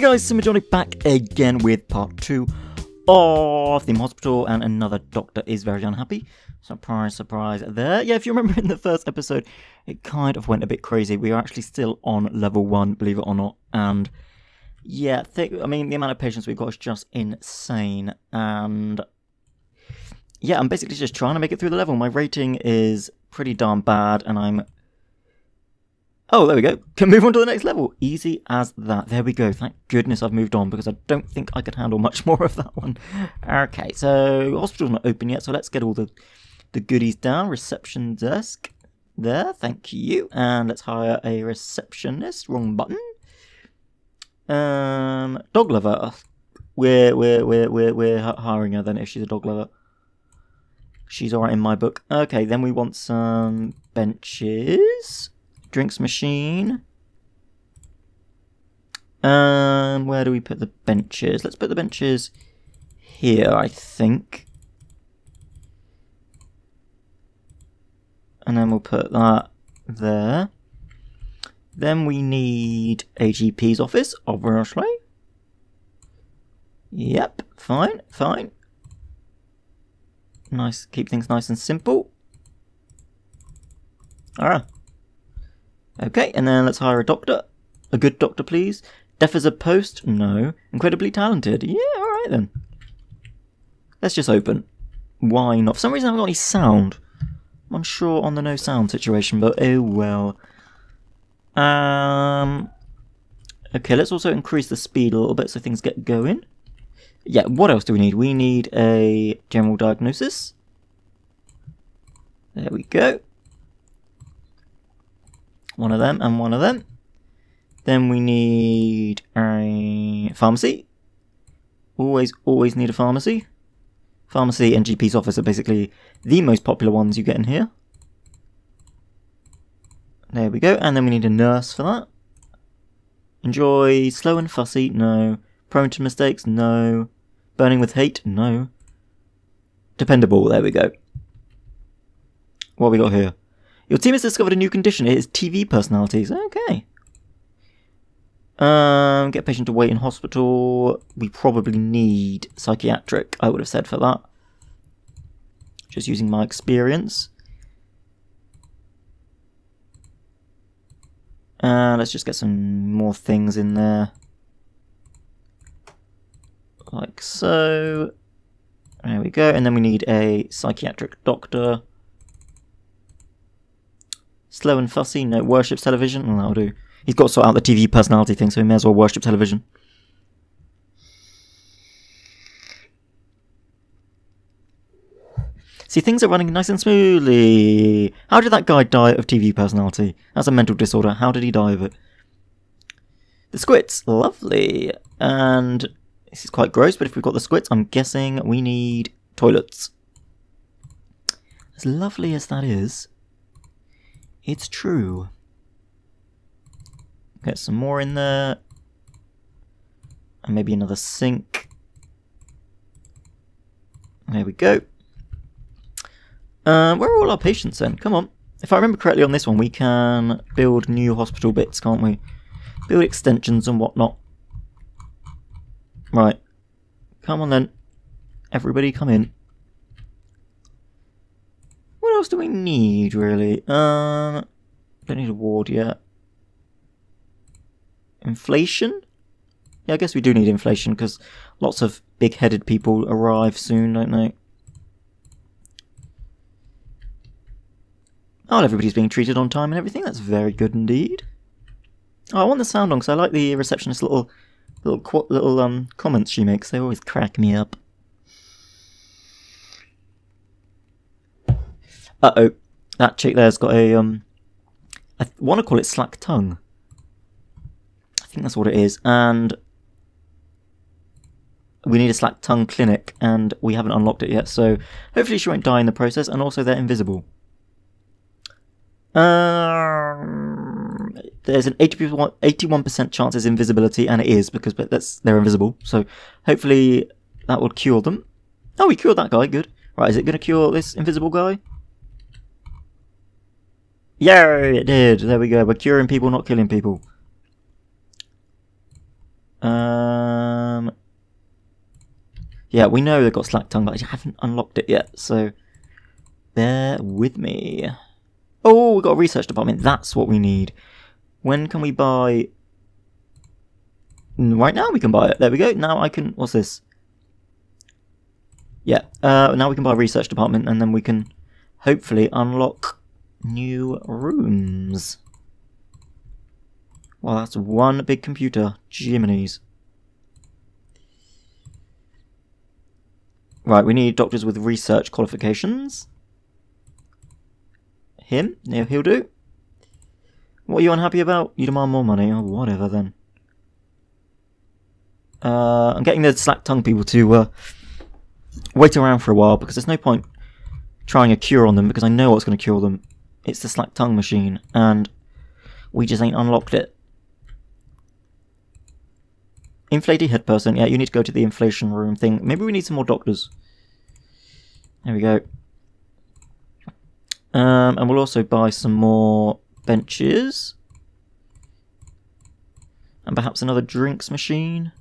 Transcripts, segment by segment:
Hey guys, SimmerJonny back again with part two of Theme Hospital, and another doctor is very unhappy. Surprise, surprise there. Yeah, if you remember in the first episode, it kind of went a bit crazy. We are actually still on level one, believe it or not, and yeah, I mean, the amount of patients we've got is just insane, and yeah, I'm basically just trying to make it through the level. My rating is pretty darn bad, and I'm Oh, there we go. Can move on to the next level. Easy as that. There we go. Thank goodness I've moved on because I don't think I could handle much more of that one. Okay, so hospital's not open yet, so let's get all the the goodies down. Reception desk. There, thank you. And let's hire a receptionist. Wrong button. Um, dog lover. We're we're we're we're we're hiring her then if she's a dog lover. She's alright in my book. Okay, then we want some benches. Drinks machine. Um, where do we put the benches? Let's put the benches here, I think. And then we'll put that there. Then we need a GP's office, obviously. Yep, fine, fine. Nice, keep things nice and simple. Alright. Okay, and then let's hire a doctor. A good doctor, please. Deaf as a post? No. Incredibly talented? Yeah, alright then. Let's just open. Why not? For some reason I haven't got any sound. I'm sure on the no sound situation, but oh well. Um. Okay, let's also increase the speed a little bit so things get going. Yeah, what else do we need? We need a general diagnosis. There we go. One of them and one of them. Then we need a pharmacy. Always, always need a pharmacy. Pharmacy and GP's office are basically the most popular ones you get in here. There we go. And then we need a nurse for that. Enjoy slow and fussy? No. Prone to mistakes? No. Burning with hate? No. Dependable? There we go. What we got here? Your team has discovered a new condition. It is TV personalities. Okay. Um, get patient to wait in hospital. We probably need psychiatric, I would have said for that. Just using my experience. Uh, let's just get some more things in there. Like so. There we go. And then we need a psychiatric doctor. Slow and fussy, no worships television. Well, that'll do. He's got to sort out the TV personality thing, so he may as well worship television. See, things are running nice and smoothly. How did that guy die of TV personality? That's a mental disorder. How did he die of it? The squits, lovely. And this is quite gross, but if we've got the squits, I'm guessing we need toilets. As lovely as that is, it's true. Get some more in there. And maybe another sink. There we go. Uh, where are all our patients then? Come on. If I remember correctly on this one, we can build new hospital bits, can't we? Build extensions and whatnot. Right. Come on then. Everybody come in else do we need, really? Um, don't need a ward yet. Inflation? Yeah, I guess we do need inflation, because lots of big-headed people arrive soon, don't they? Oh, everybody's being treated on time and everything. That's very good indeed. Oh, I want the sound on because I like the receptionist little little little um comments she makes. They always crack me up. Uh oh, that chick there's got a um, I want to call it slack tongue. I think that's what it is, and we need a slack tongue clinic, and we haven't unlocked it yet. So hopefully she won't die in the process, and also they're invisible. Um, there's an 81% chance of invisibility, and it is because that's they're invisible. So hopefully that will cure them. Oh, we cured that guy. Good. Right, is it going to cure this invisible guy? Yay, it did. There we go. We're curing people, not killing people. Um, yeah, we know they've got slack tongue, but I haven't unlocked it yet, so bear with me. Oh, we've got a research department. That's what we need. When can we buy... Right now we can buy it. There we go. Now I can... What's this? Yeah, uh, now we can buy a research department, and then we can hopefully unlock new rooms. Well, that's one big computer. Jiminy's. Right, we need doctors with research qualifications. Him? Yeah, he'll do. What are you unhappy about? You demand more money? Oh, whatever then. Uh, I'm getting the slack tongue people to uh, wait around for a while because there's no point trying a cure on them because I know what's going to cure them. It's the slack tongue machine, and we just ain't unlocked it. Inflated head person. Yeah, you need to go to the inflation room thing. Maybe we need some more doctors. There we go. Um, and we'll also buy some more benches. And perhaps another drinks machine.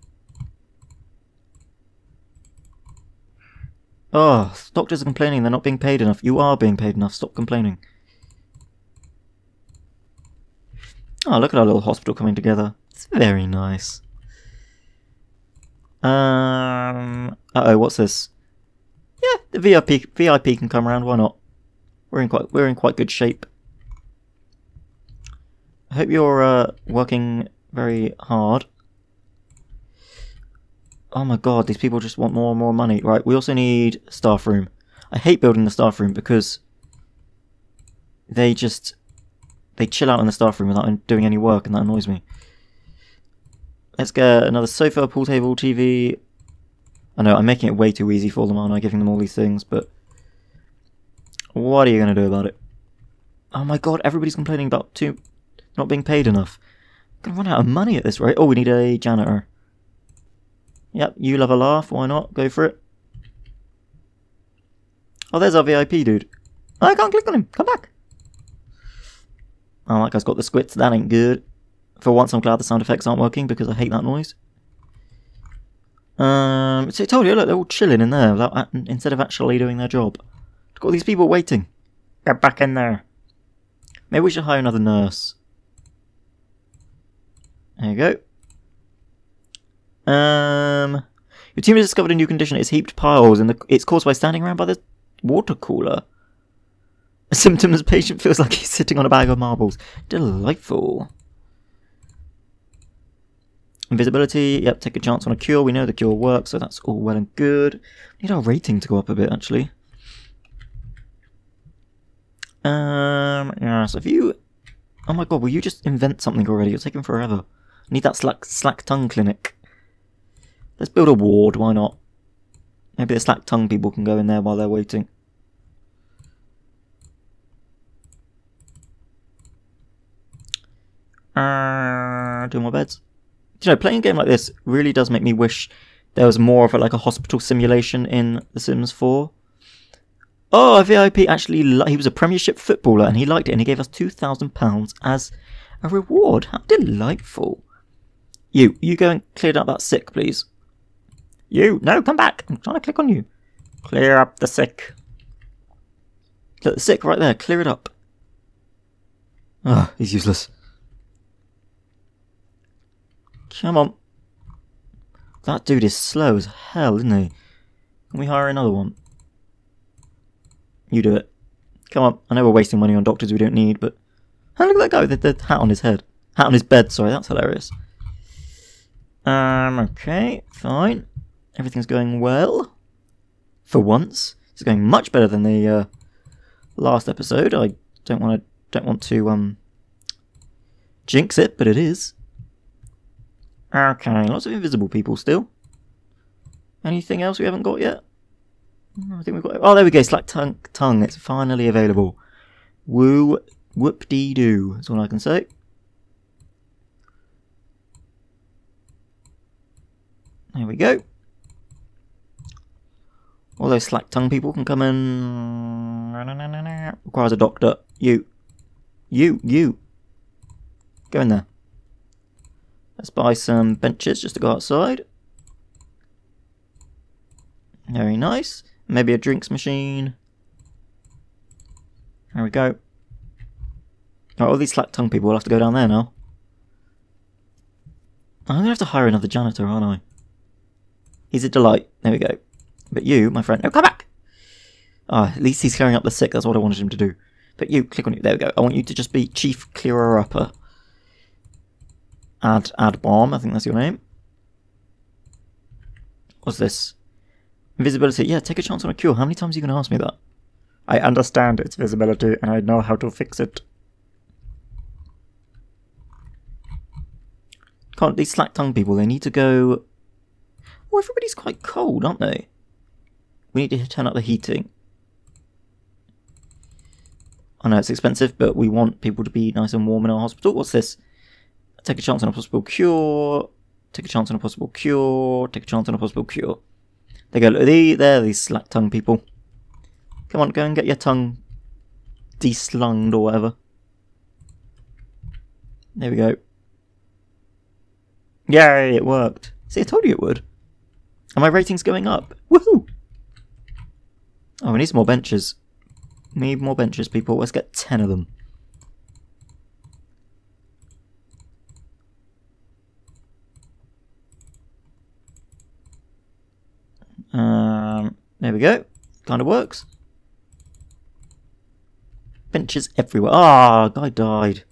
Oh, doctors are complaining they're not being paid enough. You are being paid enough. Stop complaining. Oh, look at our little hospital coming together. It's very nice. Um. Uh oh, what's this? Yeah, the VIP VIP can come around. Why not? We're in quite we're in quite good shape. I hope you're uh, working very hard. Oh my god, these people just want more and more money. Right, we also need staff room. I hate building the staff room because they just they chill out in the staff room without doing any work, and that annoys me. Let's get another sofa, pool table, TV. I know, I'm making it way too easy for them, aren't I? Giving them all these things, but... What are you going to do about it? Oh my god, everybody's complaining about too not being paid enough. I'm going to run out of money at this rate. Oh, we need a janitor. Yep, you love a laugh, why not? Go for it. Oh, there's our VIP dude. I can't click on him. Come back. Oh, that guy's got the squits. That ain't good. For once, I'm glad the sound effects aren't working because I hate that noise. Um, so I told you, look, they're all chilling in there without, instead of actually doing their job. Got all these people waiting. Get back in there. Maybe we should hire another nurse. There you go. Um, your team has discovered a new condition. It's heaped piles, and it's caused by standing around by the water cooler. Symptoms: patient feels like he's sitting on a bag of marbles. Delightful. Invisibility, yep, take a chance on a cure. We know the cure works, so that's all well and good. Need our rating to go up a bit, actually. Um, yeah, so if you... Oh my god, will you just invent something already? You're taking forever. I need that slack, slack tongue clinic. Let's build a ward, why not? Maybe the slack tongue people can go in there while they're waiting. Uh, do more beds you know, playing a game like this really does make me wish there was more of a, like a hospital simulation in The Sims 4. Oh, a VIP actually, he was a Premiership footballer and he liked it and he gave us £2,000 as a reward. How delightful. You, you go and clear up that sick, please. You, no, come back. I'm trying to click on you. Clear up the sick. Look, the sick right there, clear it up. Ah, oh, he's useless. Come on. That dude is slow as hell, isn't he? Can we hire another one? You do it. Come on. I know we're wasting money on doctors we don't need, but... Oh, look at that guy with the, the hat on his head. Hat on his bed, sorry. That's hilarious. Um, okay. Fine. Everything's going well. For once. It's going much better than the uh, last episode. I don't want to don't want to um jinx it, but it is. Okay, lots of invisible people still. Anything else we haven't got yet? I think we've got. Oh, there we go. Slack tongue. Tongue. It's finally available. Woo, whoop dee doo. That's all I can say. There we go. All those slack tongue people can come in. Requires a doctor. You. You. You. Go in there. Let's buy some benches just to go outside. Very nice. Maybe a drinks machine. There we go. all these slack tongue people will have to go down there now. I'm gonna have to hire another janitor, aren't I? He's a delight. There we go. But you, my friend, no, come back! Ah, at least he's clearing up the sick. That's what I wanted him to do. But you, click on it. There we go. I want you to just be Chief Clearer Add, add bomb. I think that's your name. What's this? Invisibility. Yeah, take a chance on a cure. How many times are you going to ask me that? I understand its visibility and I know how to fix it. Can't these slack tongue people, they need to go... Oh, everybody's quite cold, aren't they? We need to turn up the heating. I know it's expensive, but we want people to be nice and warm in our hospital. What's this? Take a chance on a possible cure. Take a chance on a possible cure. Take a chance on a possible cure. They go, look at these. there, these slack tongue people. Come on, go and get your tongue deslunged or whatever. There we go. Yay, it worked. See, I told you it would. And my rating's going up. Woohoo! Oh, we need some more benches. Need more benches, people. Let's get 10 of them. Um, there we go. Kind of works. Benches everywhere. Ah, oh, guy died.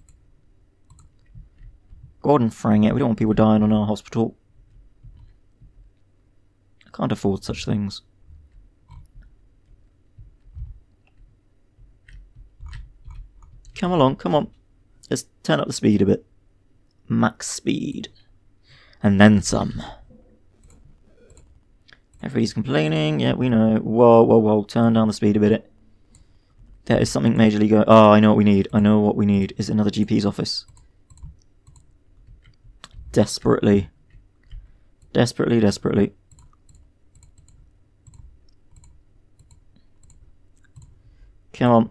Gordon frang it. We don't want people dying on our hospital. I can't afford such things. Come along, come on. Let's turn up the speed a bit. Max speed. And then some. Everybody's complaining. Yeah, we know. Whoa, whoa, whoa. Turn down the speed a bit. There is something majorly going... Oh, I know what we need. I know what we need. Is another GP's office. Desperately. Desperately, desperately. Come on.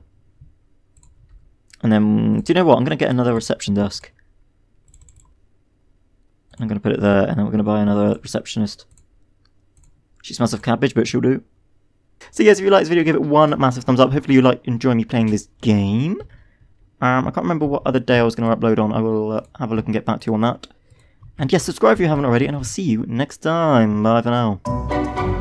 And then, do you know what? I'm going to get another reception desk. I'm going to put it there, and then we're going to buy another receptionist. She smells of cabbage, but she'll do. So yes, if you like this video, give it one massive thumbs up. Hopefully you like enjoy me playing this game. Um, I can't remember what other day I was going to upload on. I will uh, have a look and get back to you on that. And yes, subscribe if you haven't already, and I'll see you next time. Bye for now.